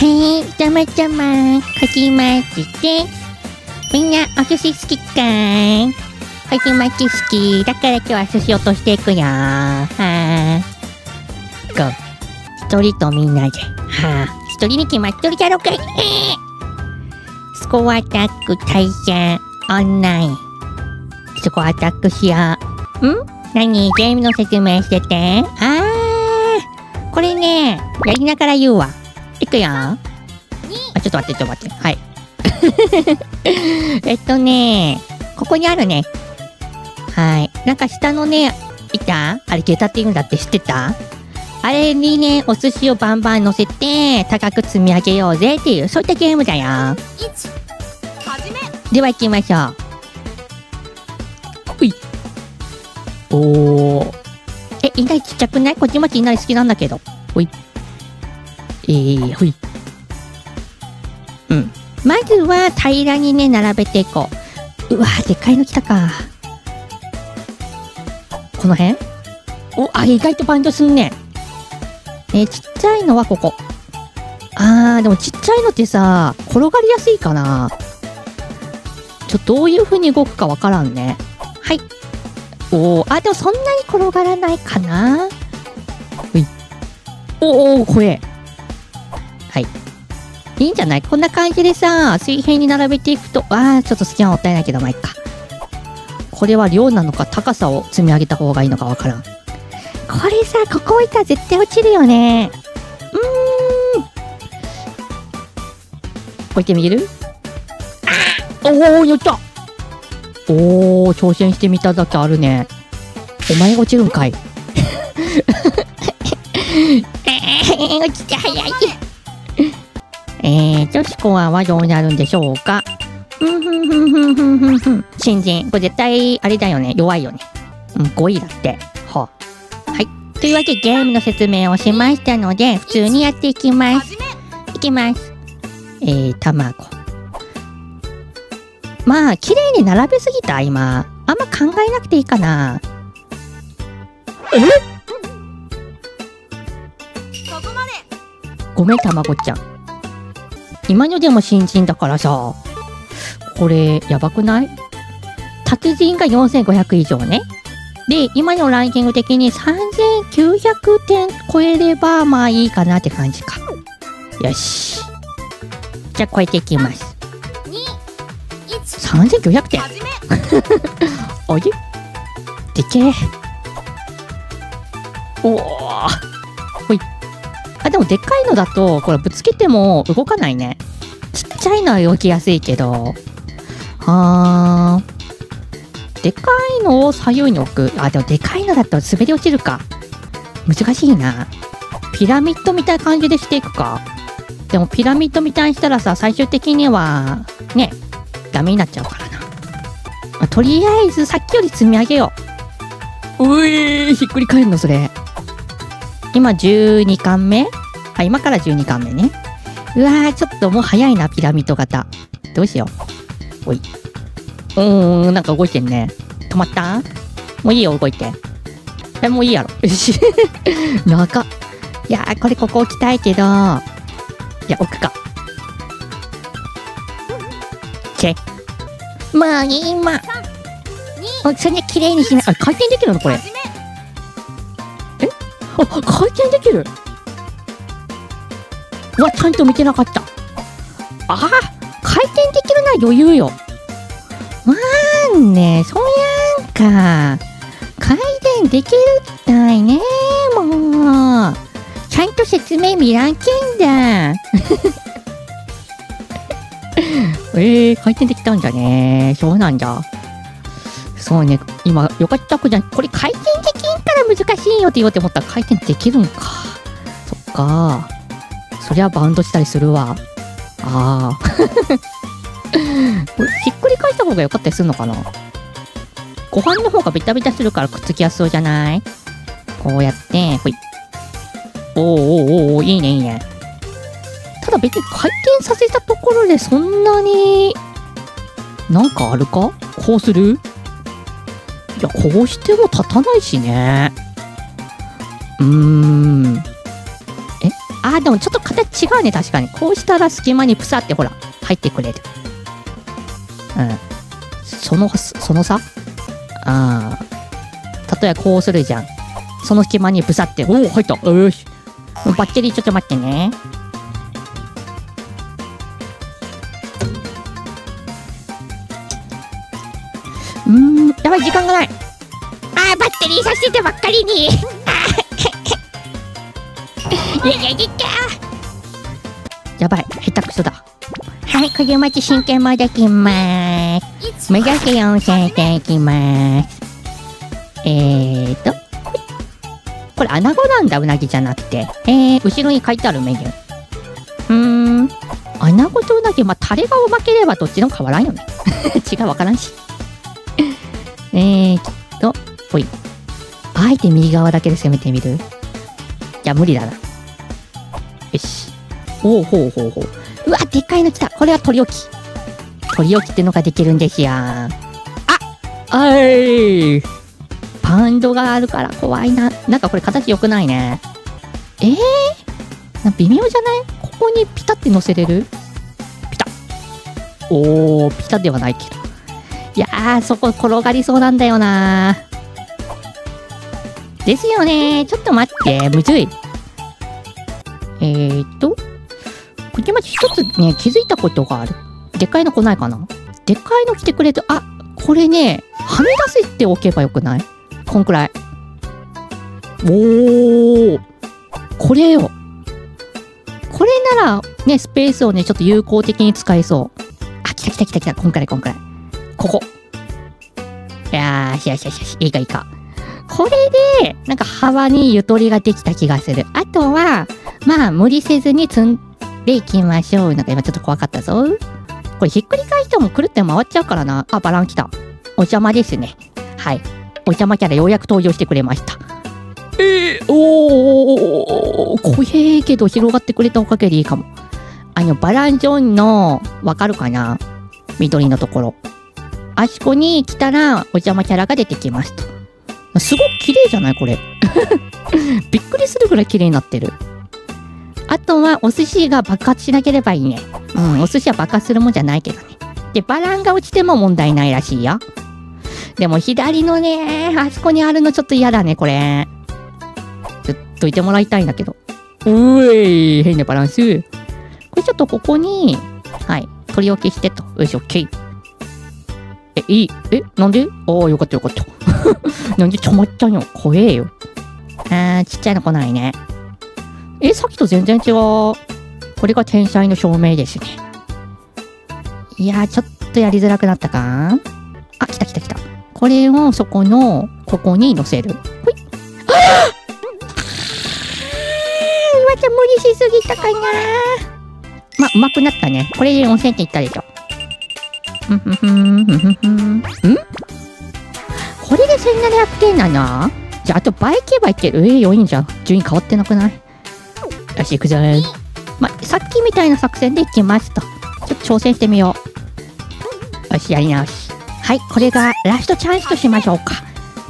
はい、たまたま、かきまちです。みんな、お寿司好きかい？かきまち好き。だから今日は寿司落としていくよ。はー。ゴー。一人とみんなで。はー。一人に決まっとるじゃろかい。スコアタック対戦オンライン。スコアタックしよう。ん？何ゲームの説明してて？あー。これね、やりながら言うわ。いくよ。あ、ちょっと待って、ちょっと待って。はい。えっとね、ここにあるね。はい。なんか下のね、いたあれ、下駄って言うんだって知ってた？あれにね、お寿司をバンバン乗せて、高く積み上げようぜっていう、そういったゲームだよ。では行きましょう。ほい。おー。え、いなりちっちゃくない？こっちまちいなり好きなんだけど。ほい。えー、ほい。うん。まずは平らにね、並べていこう。うわー、でっかいの来たか。この辺お、あ、意外とバンドすんね。えーちっちゃいのはここ。あー、でもちっちゃいのってさ、転がりやすいかな。ちょっと、どういう風に動くかわからんね。はい。おー、あ、でもそんなに転がらないかな。ほい。おー、怖え。はい。いいんじゃない？こんな感じでさ、水平に並べていくと、あー、ちょっと隙間もったいないけど、まあいっか。これは量なのか高さを積み上げた方がいいのかわからん。これさ、ここ置いたら絶対落ちるよね。うーん。置いてみる？あおー、やったおー、挑戦してみただけあるね。お前が落ちるんかい。えー、落ちて早い。えーと、スコアはどうなるんでしょうか？ふんふんふんふんふんふんふん。新人。これ絶対、あれだよね。弱いよね。うん、5位だって。はあ。はい。というわけでゲームの説明をしましたので、普通にやっていきます。いきます。えー、卵。まあ、綺麗に並べすぎた、今。あんま考えなくていいかな。え？ごめん、たまごちゃん。今のでも新人だからさ、これ、やばくない？達人が4500以上ね。で、今のランキング的に3900点超えれば、まあいいかなって感じか。よし。じゃあ超えていきます。3900点？あれ？でけえ。おおでもでっかいのだと、これぶつけても動かないね。ちっちゃいのは動きやすいけど。はー。でかいのを左右に置く。あ、でもでかいのだと滑り落ちるか。難しいな。ピラミッドみたいな感じでしていくか。でもピラミッドみたいにしたらさ、最終的には、ね、ダメになっちゃうからな。まあとりあえずさっきより積み上げよう。うえー、ひっくり返るのそれ。今12巻目あ、今から12巻目ね。うわー、ちょっともう早いな、ピラミッド型。どうしよう。おい。うーん、なんか動いてんね。止まった？もういいよ、動いて。え、もういいやろ。よし。長っ。いやー、これここ置きたいけど。いや、置くか。チェ。まあ、今。おそんな綺麗にしない。あ、回転できるのこれ。え？あ、回転できるうわ、ちゃんと見てなかった。ああ回転できるな、余裕よ。なんね、そうやんか。回転できるったいね、もう。ちゃんと説明見らんけんだ。えー、回転できたんだね。そうなんだ。そうね、今、よかった子じゃん。これ回転できんから難しいよって言おうって思ったら回転できるんか。そっか。そりゃバウンドしたりするわ。ああ。ひっくり返した方が良かったりするのかな？ご飯の方がベタベタするからくっつきやすそうじゃない？こうやって、ほい。おーおーおーおいいねいいね。ただ別に回転させたところでそんなに、なんかあるか？こうする？いや、こうしても立たないしね。うーん。え？あ、でもちょっ違うね、確かに。こうしたら隙間にプサってほら、入ってくれる。うん。その、その差ああ。例えばこうするじゃん。その隙間にブサって、おお、入った。よし。バッテリーちょっと待ってね。うん、やばい、時間がない。あー、バッテリーさせてばっかりに。いやいやいやはい、これ待ち真剣まできまーす。目指せ温泉ていきまーす。えーと、これ穴子なんだ、うなぎじゃなくて。えー、後ろに書いてあるメニュー。うーん、穴子とうなぎ、まあ、タレがうまければどっちでも変わらんよね。違う、わからんし。えーと、ほい。あえて右側だけで攻めてみるいや、無理だな。よし。おうほうほうほう。うわ、でっかいの来た。これは取り置き。取り置きってのができるんですよ。ああいパウンドがあるから怖いな。なんかこれ形良くないね。えー、微妙じゃない？ここにピタって乗せれる？ピタ。おー、ピタではないけど。いやー、そこ転がりそうなんだよなですよねちょっと待って、むずい。えーっと、こっちまち一つね、気づいたことがある。でっかいの来ないかな？でっかいの来てくれると、あ、これね、はみ出せておけばよくない？こんくらい。おー。これよ。これなら、ね、スペースをね、ちょっと有効的に使えそう。あ、来た来た来た来た。こんくらいこんくらい。ここ。いやー、しよしよしよし。いいかいいか。これで、なんか幅にゆとりができた気がする。あとは、まあ、無理せずに積んでいきましょう。なんか今ちょっと怖かったぞ。これひっくり返してもくるって回っちゃうからな。あ、バラン来た。お邪魔ですね。はい。お邪魔キャラようやく登場してくれました。えー、おー、怖えけど広がってくれたおかげでいいかも。あの、バランジョンの、わかるかな？緑のところ。あそこに来たら、お邪魔キャラが出てきますと。すごく綺麗じゃない？これ。びっくりするぐらい綺麗になってる。あとは、お寿司が爆発しなければいいね。うん、お寿司は爆発するもんじゃないけどね。で、バランが落ちても問題ないらしいよ。でも、左のね、あそこにあるのちょっと嫌だね、これ。ちょっといてもらいたいんだけど。うえい、変なバランス。これちょっとここに、はい、取り置きしてと。よし、オッケー。え、いい？え、なんで？ああ、よかったよかった。なんで止まったんよ。怖えよ。あー、ちっちゃいの来ないね。え、さっきと全然違う。これが天才の証明ですね。いやー、ちょっとやりづらくなったか？あ、来た来た来た。これをそこの、ここに乗せる。ほい。あー岩ちゃん無理しすぎたかなま、うまくなったね。これで温泉って言ったでしょ。ふんふんふんふんふんふん。ん？これで1700点なの？じゃあ、あと倍いけばいける。えー、いいんじゃん。順位変わってなくない？よし、行くぞま、さっきみたいな作戦で行きますと。ちょっと挑戦してみよう。よし、やり直し。はい、これがラストチャンスとしましょうか。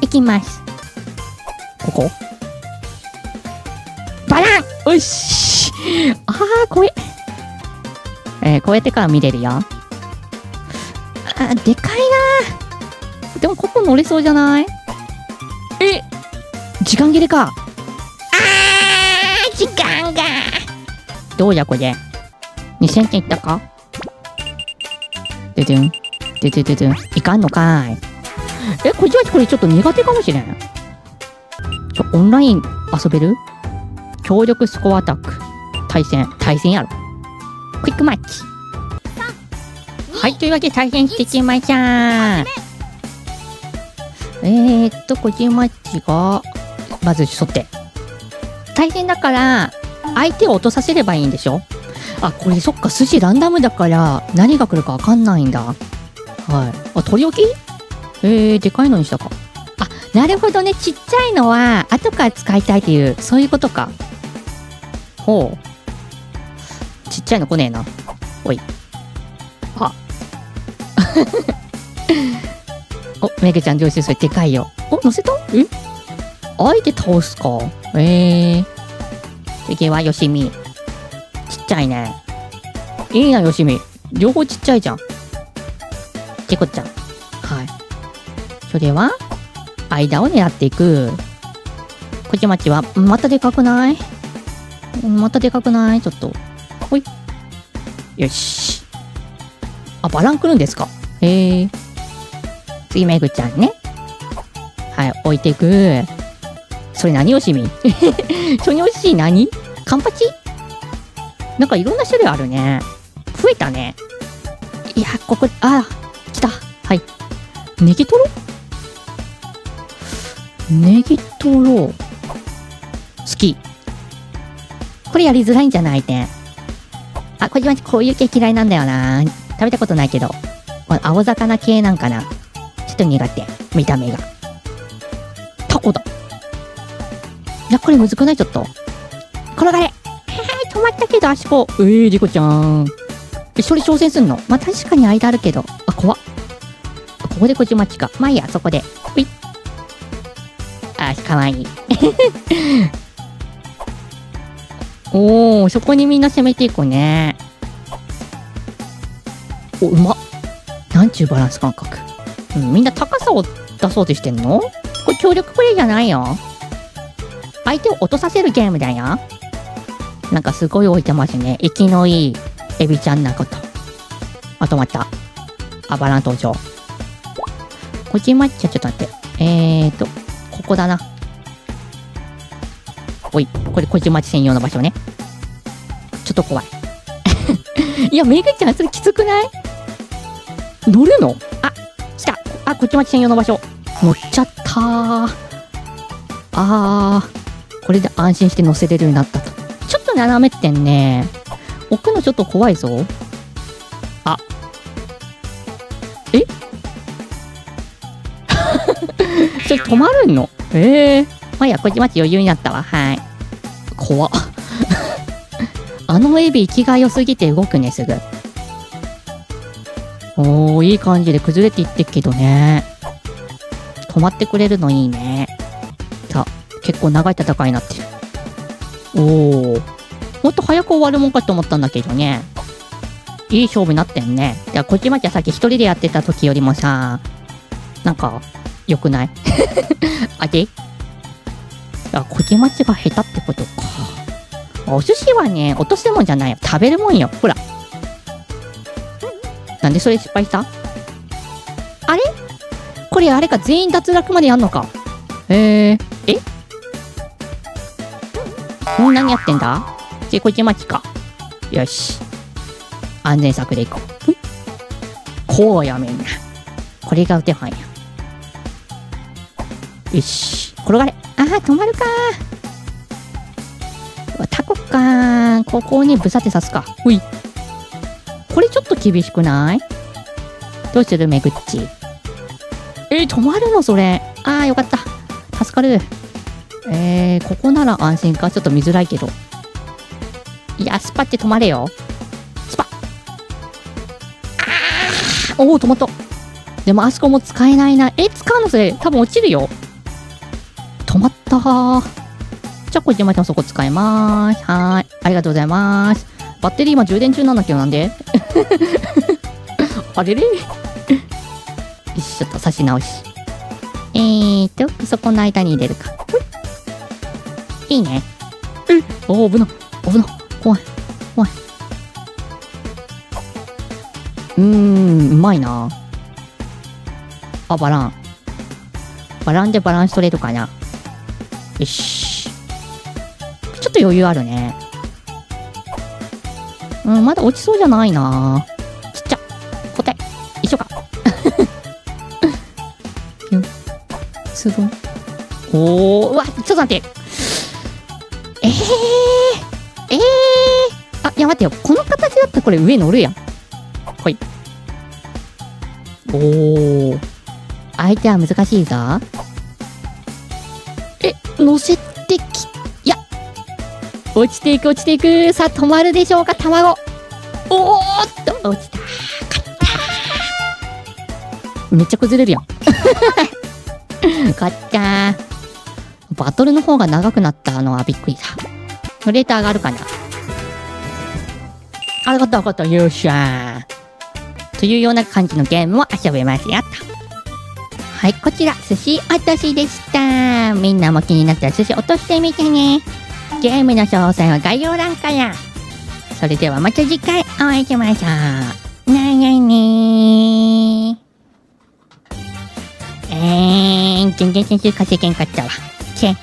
いきます。ここ？バランよしあー、怖え。えー、こうやってから見れるよ。あ、でかいなでもここ乗れそうじゃない？え時間切れか。どうやこれ？2000点いったか？ででん。ででででん。いかんのかい。え、こじゃあこれちょっと苦手かもしれん。ちょ、オンライン遊べる？協力スコアアタック。対戦、対戦やろ。クイックマッチ。はい、というわけで対戦してきました。えーっと、個人マッチが、まず初手。対戦だから、相手を落とさせればいいんでしょ？あ、これそっか、筋ランダムだから、何が来るかわかんないんだ。はい。あ、取り置き？えー、でかいのにしたか。あ、なるほどね。ちっちゃいのは、後から使いたいっていう、そういうことか。ほう。ちっちゃいの来ねえな。おい。あ。お、めぐちゃん上手それでかいよ。お、乗せた？え？相手倒すか？えー。次はよしみ。ちっちゃいね。いいな、よしみ。両方ちっちゃいじゃん。けこちゃん。はい。それは、間を狙っていく。こちまちは、またでかくない？またでかくない？ちょっと。ほい。よし。あ、バラン来るんですか？へえ。次、めぐちゃんね。はい、置いていく。それ何よしみ？それよしい何？カンパチ？なんかいろんな種類あるね。増えたね。いや、ここ、あ、来た。はい。ネギトロ？ネギトロ。好き。これやりづらいんじゃないて。あ、こじまちこういう系嫌いなんだよな。食べたことないけど。この青魚系なんかな。ちょっと苦手。見た目が。タコだ。これむずくないちょっと。転がれ。はい、止まったけど、あそこ。えー、リコちゃん。え、それ挑戦すんの？まあ、確かに間あるけど。あ、怖っ。ここでこじまちか。まあいいや、そこで。ほい。あ、かわいい。おー、そこにみんな攻めていくね。お、うまっ。なんちゅうバランス感覚。うん、みんな高さを出そうとしてんの？これ協力プレイじゃないよ。相手を落とさせるゲームだよ。なんかすごい置いてますね。生きのいいエビちゃんなこと。あ、止まった。あ、バラン登場。こじまっちゃ、ちょっと待って。えーと、ここだな。おい、これこじまち専用の場所ね。ちょっと怖い。いや、めぐちゃん、それきつくない？乗るの？あ、来たあ、こじまち専用の場所。乗っちゃったー。あー、これで安心して乗せれるようになったと。ちょっと斜めってんね。置くのちょっと怖いぞ。あ。え？それ止まるの？ええー。まあいや、こっちまち余裕になったわ。はい。怖っ。あのエビ、気が良すぎて動くね、すぐ。おー、いい感じで崩れていってっけどね。止まってくれるのいいね。結構長い戦いになってる。おー。もっと早く終わるもんかと思ったんだけどね。いい勝負になってんね。いや、こっちまちはさっき一人でやってた時よりもさ、なんか、良くない？あ げあ、こじまちが下手ってことか。お寿司はね、落とすもんじゃないよ。食べるもんよ。ほら。なんでそれ失敗した？あれ？これあれか、全員脱落までやんのか。えー、え？ん何やってんだ？で、こじまちか。よし。安全策でいこう。こうやめんな。これがお手本や。よし。転がれ。あー、止まるかー。タコかー。ここにぶさって刺すか。ほい。これちょっと厳しくない？どうする？めぐっち。えー、止まるのそれ。あー、よかった。助かる。えー、ここなら安心か？ちょっと見づらいけど。いや、スパって止まれよ。スパあーおお、止まった。でもあそこも使えないな。え、使うのそれ。多分落ちるよ。止まった。じゃあ、これでまたそこ使いまーす。はーい。ありがとうございます。バッテリー今充電中なんだけどなんで あれれ？よし、ちょっと差し直し。えーと、そこの間に入れるか。ほいいいね。えおー、危な。危な。怖い。怖い。うーん、うまいな。あ、バラン。バランでバランス取れるかな。よし。ちょっと余裕あるね。うん、まだ落ちそうじゃないな。ちっちゃ。答え。一緒か。よすごい。おー、うわ、ちょっと待って。えー、えー、あ、いや待ってよ。この形だったらこれ上乗るやん。ほい。おー。相手は難しいぞ。え、乗せてき、いや。落ちていく落ちていく。さあ、止まるでしょうか、卵。おーっと、落ちた。勝っためっちゃ崩れるやん。勝ったバトルの方が長くなったのはびっくりだ。レーター上がるかな？ありがとう、ありがとう、よっしゃー。というような感じのゲームを遊べますよ、と。はい、こちら、寿司落としでした。みんなも気になったら寿司落としてみてね。ゲームの詳細は概要欄から。それではまた次回お会いしましょう。なやねー。えーん、全然先生稼げんかったわ。け。